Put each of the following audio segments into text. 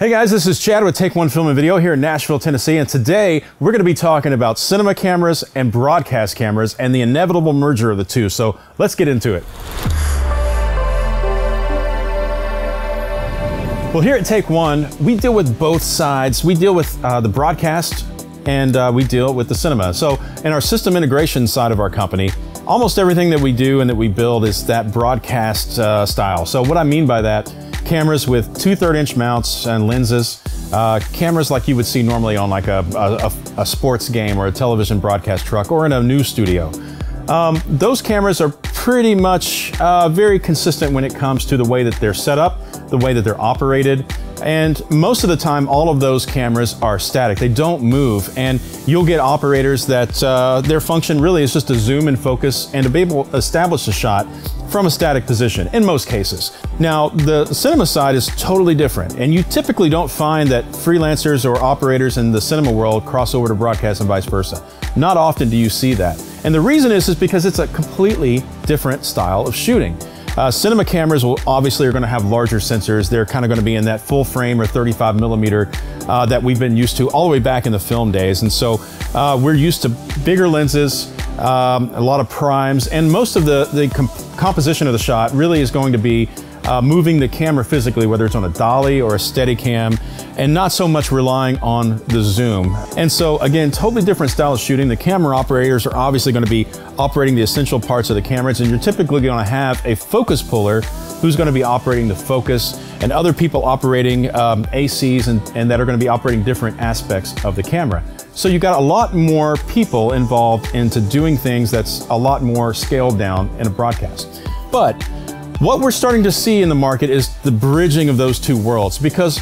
Hey guys, this is Chad with Take One Film and Video here in Nashville, Tennessee, and today we're going to be talking about cinema cameras and broadcast cameras and the inevitable merger of the two. So let's get into it. Well, here at Take One, we deal with both sides. We deal with uh, the broadcast and uh, we deal with the cinema. So, in our system integration side of our company, almost everything that we do and that we build is that broadcast uh, style. So, what I mean by that, cameras with two third inch mounts and lenses, uh, cameras like you would see normally on like a, a, a, sports game or a television broadcast truck or in a news studio. Um, those cameras are pretty much uh, very consistent when it comes to the way that they're set up, the way that they're operated, and most of the time, all of those cameras are static. They don't move. And you'll get operators that uh, their function really is just to zoom and focus and to be able to establish a shot from a static position in most cases. Now, the cinema side is totally different. And you typically don't find that freelancers or operators in the cinema world cross over to broadcast and vice versa. Not often do you see that. And the reason is, is because it's a completely different style of shooting. Uh, cinema cameras will obviously are going to have larger sensors. They're kind of going to be in that full frame or 35 millimeter uh, that we've been used to all the way back in the film days. And so uh, we're used to bigger lenses, um, a lot of primes, and most of the, the comp composition of the shot really is going to be uh, moving the camera physically, whether it's on a dolly or a Steadicam, and not so much relying on the zoom. And so again, totally different style of shooting. The camera operators are obviously going to be operating the essential parts of the cameras, and you're typically going to have a focus puller who's going to be operating the focus and other people operating um, ACs and, and that are going to be operating different aspects of the camera. So you've got a lot more people involved into doing things that's a lot more scaled down in a broadcast. But what we're starting to see in the market is the bridging of those two worlds because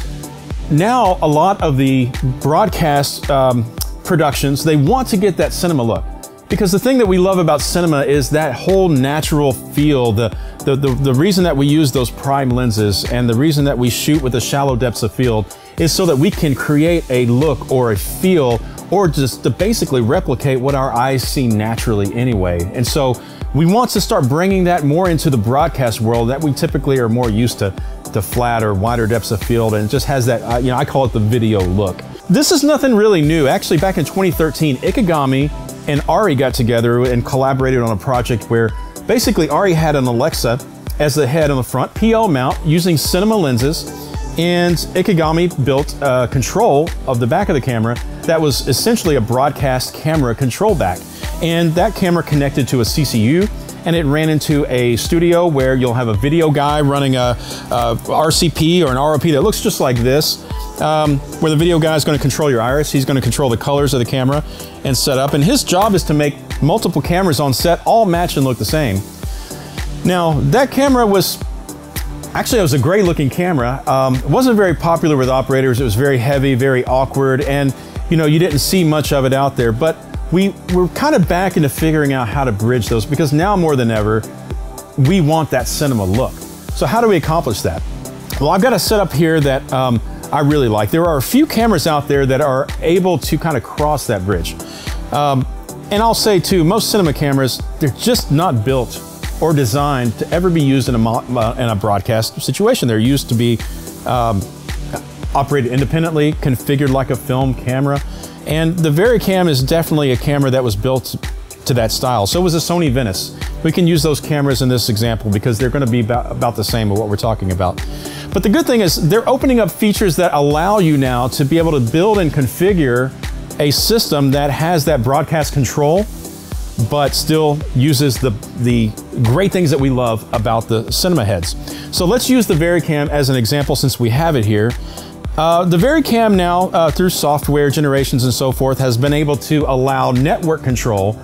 now a lot of the broadcast um, productions, they want to get that cinema look. Because the thing that we love about cinema is that whole natural feel, the, the, the, the, reason that we use those prime lenses and the reason that we shoot with the shallow depths of field is so that we can create a look or a feel or just to basically replicate what our eyes see naturally anyway. And so we want to start bringing that more into the broadcast world that we typically are more used to, to flat or wider depths of field and just has that, uh, you know, I call it the video look. This is nothing really new. Actually, back in 2013, Ikegami and ARRI got together and collaborated on a project where basically ARRI had an Alexa as the head on the front, PL mount using cinema lenses, and Ikegami built a control of the back of the camera that was essentially a broadcast camera control back. And that camera connected to a CCU and it ran into a studio where you'll have a video guy running a, a RCP or an ROP that looks just like this, um, where the video guy is going to control your iris. He's going to control the colors of the camera and set up. And his job is to make multiple cameras on set all match and look the same. Now, that camera was Actually, it was a great looking camera. Um, it wasn't very popular with operators. It was very heavy, very awkward, and you know, you didn't see much of it out there. But we we're kind of back into figuring out how to bridge those because now more than ever, we want that cinema look. So how do we accomplish that? Well, I've got a setup here that um, I really like. There are a few cameras out there that are able to kind of cross that bridge. Um, and I'll say too, most cinema cameras, they're just not built or designed to ever be used in a, uh, in a broadcast situation. They're used to be um, operated independently, configured like a film camera. And the VariCam is definitely a camera that was built to that style. So it was the Sony Venice. We can use those cameras in this example because they're going to be about, about the same of what we're talking about. But the good thing is they're opening up features that allow you now to be able to build and configure a system that has that broadcast control, but still uses the, the great things that we love about the cinema heads. So let's use the VariCam as an example since we have it here. Uh, the VariCam now, uh, through software generations and so forth, has been able to allow network control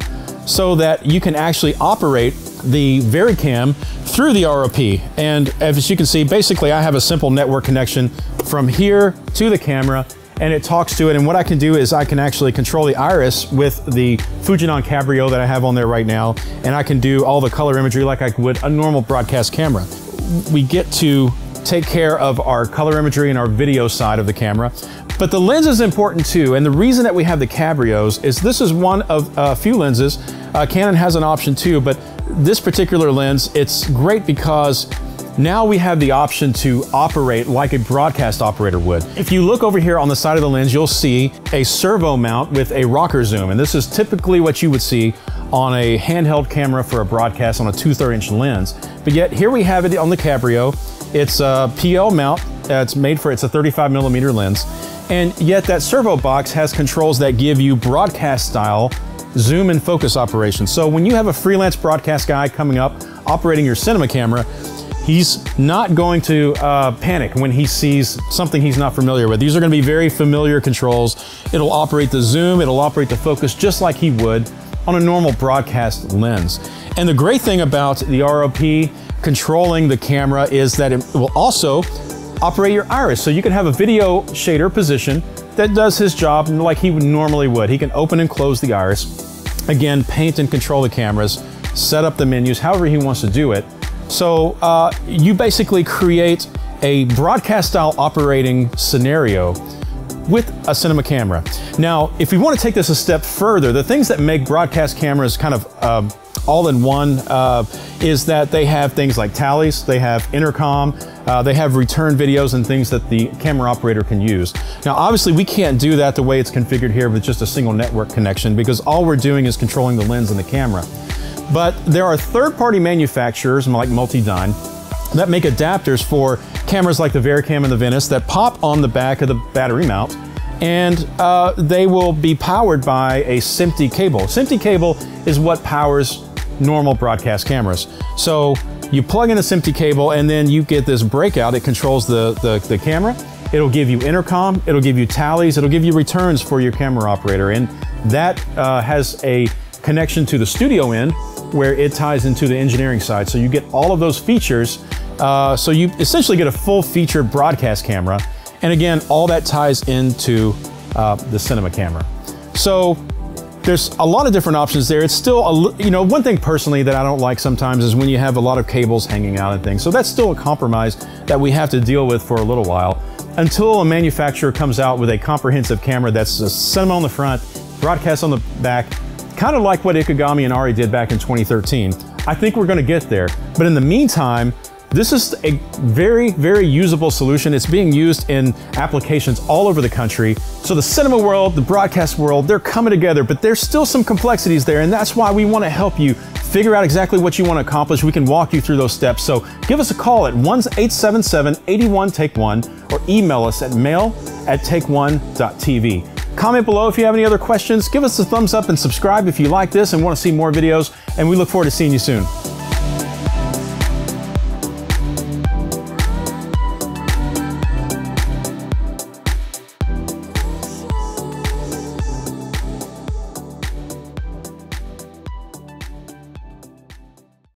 so that you can actually operate the VariCam through the ROP. And as you can see, basically I have a simple network connection from here to the camera and it talks to it. And what I can do is I can actually control the iris with the Fujinon Cabrio that I have on there right now. And I can do all the color imagery like I would a normal broadcast camera. We get to take care of our color imagery and our video side of the camera. But the lens is important too, and the reason that we have the Cabrios is this is one of a few lenses. Uh, Canon has an option too, but this particular lens, it's great because now we have the option to operate like a broadcast operator would. If you look over here on the side of the lens, you'll see a servo mount with a rocker zoom. And this is typically what you would see on a handheld camera for a broadcast on a 2 3 inch lens. But yet here we have it on the Cabrio. It's a PL mount. It's made for, it's a 35 millimeter lens. And yet that servo box has controls that give you broadcast style zoom and focus operations. So when you have a freelance broadcast guy coming up operating your cinema camera, he's not going to uh, panic when he sees something he's not familiar with. These are going to be very familiar controls. It'll operate the zoom, it'll operate the focus just like he would on a normal broadcast lens. And the great thing about the ROP controlling the camera is that it will also operate your iris. So you can have a video shader position that does his job like he would normally would. He can open and close the iris. Again, paint and control the cameras, set up the menus, however he wants to do it. So uh, you basically create a broadcast style operating scenario with a cinema camera. Now, if we want to take this a step further, the things that make broadcast cameras kind of um, all in one uh, is that they have things like tallies, they have intercom, uh, they have return videos and things that the camera operator can use. Now, obviously, we can't do that the way it's configured here with just a single network connection because all we're doing is controlling the lens and the camera. But there are third-party manufacturers like Multidyne that make adapters for cameras like the VariCam and the Venice that pop on the back of the battery mount and uh, they will be powered by a SMPTE cable. SMPTE cable is what powers normal broadcast cameras. So you plug in a SMPTE cable and then you get this breakout. It controls the, the, the camera. It'll give you intercom, it'll give you tallies, it'll give you returns for your camera operator. And that uh, has a connection to the studio end where it ties into the engineering side. So you get all of those features. Uh, so you essentially get a full featured broadcast camera. And again, all that ties into uh, the cinema camera. So there's a lot of different options there. It's still, a, you know, one thing personally that I don't like sometimes is when you have a lot of cables hanging out and things. So that's still a compromise that we have to deal with for a little while until a manufacturer comes out with a comprehensive camera that's a cinema on the front, broadcast on the back, kind of like what Ikegami and ARRI did back in 2013. I think we're going to get there. But in the meantime, this is a very, very usable solution. It's being used in applications all over the country. So the cinema world, the broadcast world, they're coming together, but there's still some complexities there, and that's why we want to help you figure out exactly what you want to accomplish. We can walk you through those steps. So give us a call at 1-877-81-TAKE-1 or email us at mail at take1.tv. Comment below if you have any other questions. Give us a thumbs up and subscribe if you like this and want to see more videos, and we look forward to seeing you soon.